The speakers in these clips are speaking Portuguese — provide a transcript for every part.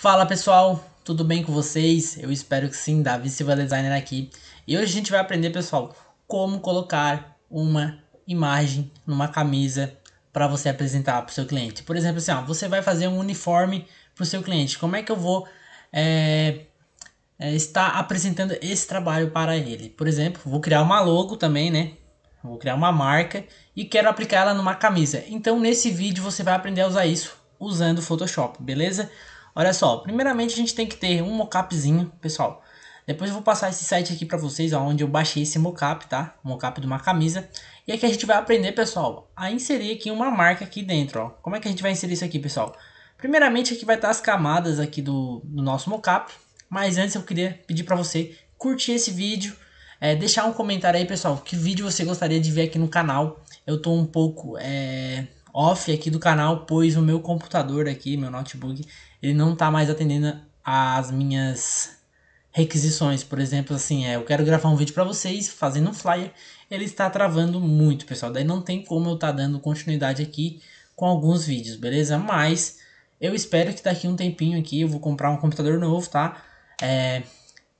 Fala pessoal, tudo bem com vocês? Eu espero que sim, Davi Silva Designer aqui. E hoje a gente vai aprender, pessoal, como colocar uma imagem numa camisa para você apresentar para o seu cliente. Por exemplo, assim, ó, você vai fazer um uniforme para o seu cliente. Como é que eu vou é, é, estar apresentando esse trabalho para ele? Por exemplo, vou criar uma logo também, né? Vou criar uma marca e quero aplicar ela numa camisa. Então, nesse vídeo você vai aprender a usar isso usando o Photoshop, beleza? Olha só, primeiramente a gente tem que ter um mockupzinho, pessoal. Depois eu vou passar esse site aqui para vocês, onde eu baixei esse mockup, tá? Mockup de uma camisa. E aqui a gente vai aprender, pessoal, a inserir aqui uma marca aqui dentro, ó. Como é que a gente vai inserir isso aqui, pessoal? Primeiramente aqui vai estar as camadas aqui do, do nosso mockup. Mas antes eu queria pedir para você curtir esse vídeo, é, deixar um comentário aí, pessoal, que vídeo você gostaria de ver aqui no canal. Eu tô um pouco é, off aqui do canal, pois o meu computador aqui, meu notebook, ele não tá mais atendendo às minhas requisições. Por exemplo, assim, é, eu quero gravar um vídeo para vocês fazendo um flyer, ele está travando muito, pessoal. Daí não tem como eu estar tá dando continuidade aqui com alguns vídeos, beleza? Mas eu espero que daqui um tempinho aqui eu vou comprar um computador novo, tá? É,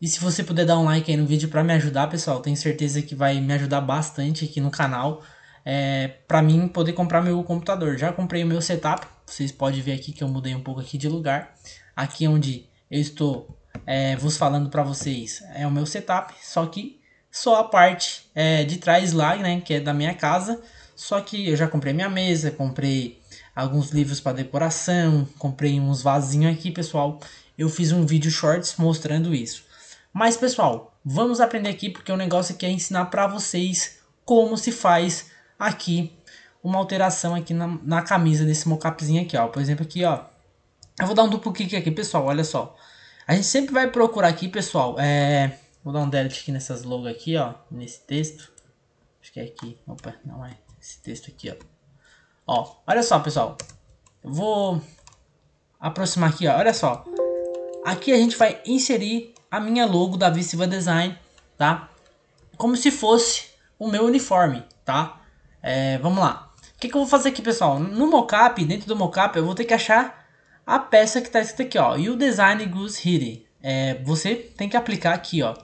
e se você puder dar um like aí no vídeo para me ajudar, pessoal, tenho certeza que vai me ajudar bastante aqui no canal. É, para mim poder comprar meu computador. Já comprei o meu setup, vocês podem ver aqui que eu mudei um pouco aqui de lugar. Aqui onde eu estou é, vos falando para vocês é o meu setup, só que só a parte é, de trás lá, né, que é da minha casa. Só que eu já comprei minha mesa, comprei alguns livros para decoração, comprei uns vasinhos aqui, pessoal. Eu fiz um vídeo shorts mostrando isso. Mas pessoal, vamos aprender aqui porque o negócio aqui é ensinar para vocês como se faz aqui uma alteração aqui na, na camisa desse mockupzinho aqui, ó. Por exemplo, aqui, ó. Eu vou dar um duplo clique aqui, pessoal, olha só. A gente sempre vai procurar aqui, pessoal, é... Vou dar um delete aqui nessas logos aqui, ó, nesse texto. Acho que é aqui. Opa, não é. Esse texto aqui, ó. Ó, olha só, pessoal. Eu vou aproximar aqui, ó. Olha só. Aqui a gente vai inserir a minha logo da Visiva Design, tá? Como se fosse o meu uniforme, tá? É, vamos lá. O que, que, eu vou fazer aqui, pessoal? No mockup, dentro do mockup, eu vou ter que achar a peça que está escrita aqui, ó. E o design goes here. É, você tem que aplicar aqui, ó,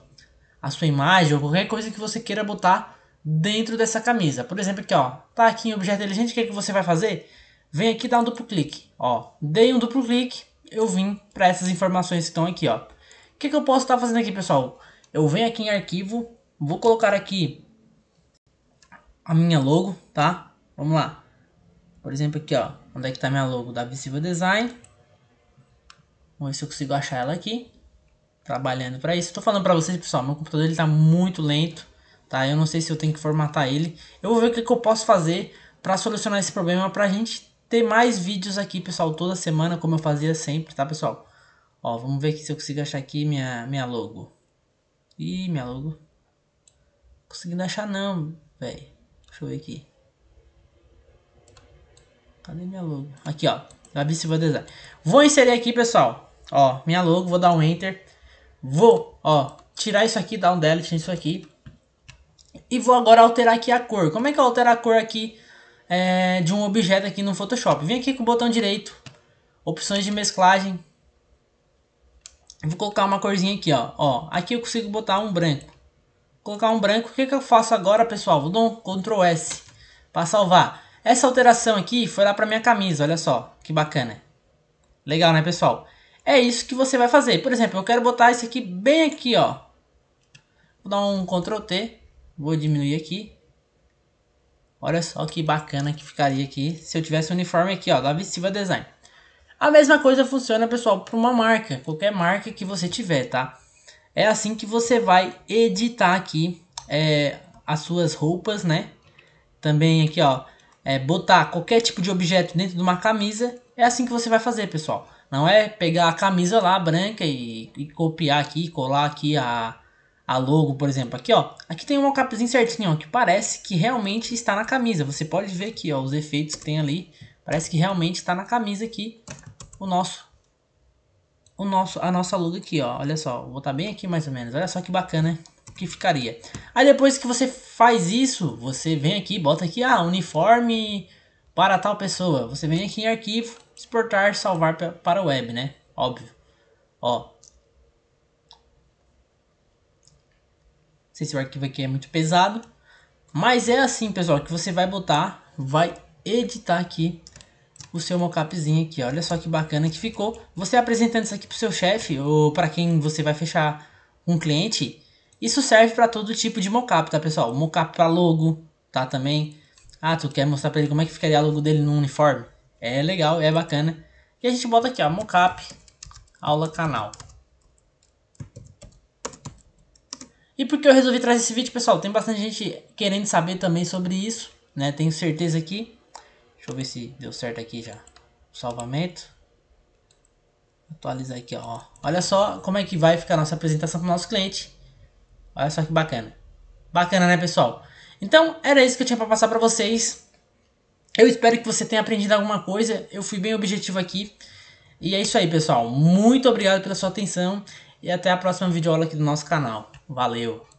a sua imagem ou qualquer coisa que você queira botar dentro dessa camisa. Por exemplo, aqui, ó, tá aqui em objeto inteligente. O que, que você vai fazer? Vem aqui dar um duplo clique, ó. Dei um duplo clique, eu vim para essas informações que estão aqui, ó. O que, que eu posso estar tá fazendo aqui, pessoal? Eu venho aqui em arquivo, vou colocar aqui a minha logo, tá? Vamos lá. Por exemplo, aqui, ó. Onde é que tá minha logo da Visiva Design? Vamos ver se eu consigo achar ela aqui. Trabalhando para isso. Tô falando para vocês, pessoal, meu computador ele tá muito lento, tá? Eu não sei se eu tenho que formatar ele. Eu vou ver o que, que eu posso fazer para solucionar esse problema pra gente ter mais vídeos aqui, pessoal, toda semana, como eu fazia sempre, tá, pessoal? Ó, vamos ver aqui se eu consigo achar aqui minha, minha logo. Ih, minha logo. Conseguindo achar não, velho. Deixa eu ver aqui. Cadê minha logo? Aqui, ó. Gabi Silva Design. Vou inserir aqui, pessoal. Ó, minha logo. Vou dar um Enter. Vou, ó, tirar isso aqui, dar um Delete nisso aqui. E vou agora alterar aqui a cor. Como é que eu altero a cor aqui é, de um objeto aqui no Photoshop? Vem aqui com o botão direito. Opções de mesclagem. Vou colocar uma corzinha aqui, ó. ó. Aqui eu consigo botar um branco. Colocar um branco. O que, que eu faço agora, pessoal? Vou dar um Ctrl S para salvar. Essa alteração aqui foi lá para minha camisa, olha só. Que bacana. Legal, né, pessoal? É isso que você vai fazer. Por exemplo, eu quero botar esse aqui bem aqui, ó. Vou dar um Ctrl T. Vou diminuir aqui. Olha só que bacana que ficaria aqui se eu tivesse o um uniforme aqui, ó, da Vestiva Design. A mesma coisa funciona, pessoal, para uma marca, qualquer marca que você tiver, tá? É assim que você vai editar aqui é, as suas roupas, né? Também aqui, ó, é, botar qualquer tipo de objeto dentro de uma camisa. É assim que você vai fazer, pessoal. Não é pegar a camisa lá branca e, e copiar aqui, colar aqui a, a logo, por exemplo. Aqui, ó, aqui tem um mockupzinho certinho, ó, que parece que realmente está na camisa. Você pode ver aqui, ó, os efeitos que tem ali. Parece que realmente está na camisa aqui o nosso o nosso a nossa logo aqui, ó. Olha só, vou botar bem aqui mais ou menos. Olha só que bacana que ficaria. Aí depois que você faz isso, você vem aqui, bota aqui ah, uniforme para tal pessoa. Você vem aqui em arquivo, exportar, salvar para web, né? Óbvio. Ó. Não sei se o arquivo aqui é muito pesado. Mas é assim, pessoal, que você vai botar, vai editar aqui o seu mockupzinho aqui. Olha só que bacana que ficou. Você apresentando isso aqui para o seu chefe ou para quem você vai fechar um cliente, isso serve para todo tipo de mockup, tá, pessoal? Mockup para logo, tá, também. Ah, tu quer mostrar para ele como é que ficaria a logo dele no uniforme? É legal, é bacana. E a gente bota aqui, ó, mockup, aula canal. E por que eu resolvi trazer esse vídeo, pessoal? Tem bastante gente querendo saber também sobre isso, né? Tenho certeza que Deixa eu ver se deu certo aqui já. Salvamento. Atualizar aqui, ó. Olha só como é que vai ficar nossa apresentação para o nosso cliente. Olha só que bacana. Bacana, né, pessoal? Então, era isso que eu tinha para passar para vocês. Eu espero que você tenha aprendido alguma coisa. Eu fui bem objetivo aqui. E é isso aí, pessoal. Muito obrigado pela sua atenção. E até a próxima videoaula aqui do nosso canal. Valeu!